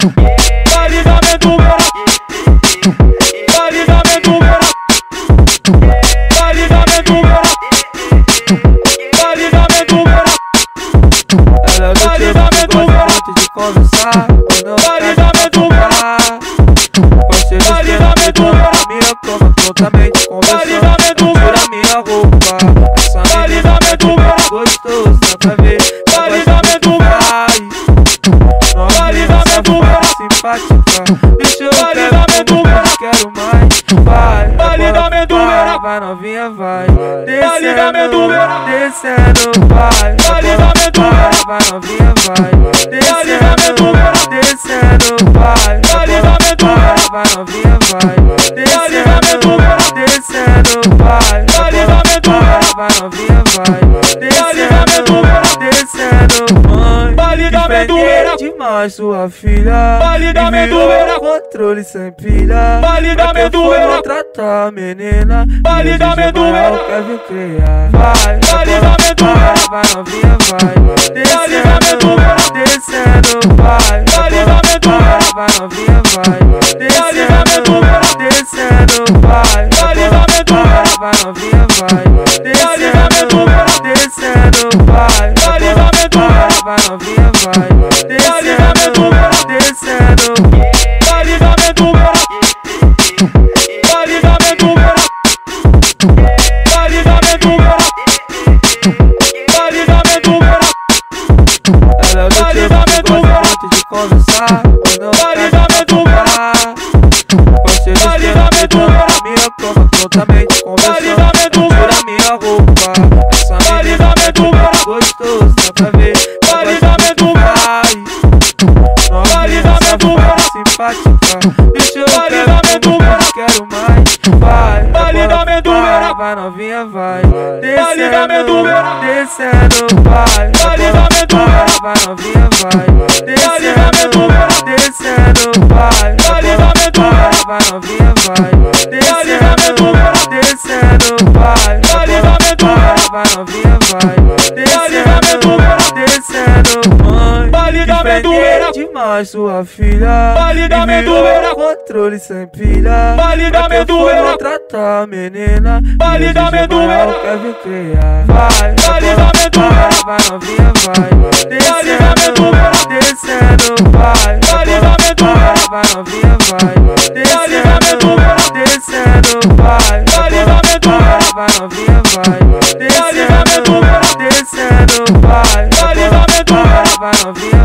Valizamento verá. Valizamento verá. Valizamento verá. Valizamento verá. Ela do tipo gosta muito de conversar Valizamento verá. Você Valizamento verá. minha cama Valizamento Tira minha roupa Essa menina Deixa eu Valizamento quero verá. mais, quero mais Vai, Valizamento agora verá. vai, vai novinha vai Valizamento verá. Descendo, vai Valizamento agora verá. vai, vai novinha vai Valizamento verá. Demais sua filha Validamento Me virou verá. Controle sem pilha Validamento Pra que foi verá. maltratar a menina E de manhã verá. Quer vir criar Vai, Validamento vai, verá. vai novinha vai Validamento Descendo, verá. descendo conversar não Valizamento verá. Você Valizamento verá. minha cama totalmente conversando Tira verá. minha roupa Essa menina Valizamento verá. gostoso, dá pra ver Valizamento verá. Novinha Valizamento verá. simpática Deixa eu quero mais, quero mais Vai, Valizamento vai, verá. vai novinha vai verá. Descendo, vai Valizamento vai, verá. vai novinha vai vai, vai novinha vai. Descendo, vai Valizamento verá. vai, vai novinha vai Valizamento verá. Descendo, mãe Valizamento verá. demais sua filha Me virou verá. Controle sem pilha Valizamento Pra que foi verá. maltratar a menina E de manhã verá. Quer vir criar Vai, Valizamento vai, verá. vai novinha vai Vai, vai, vai, vai,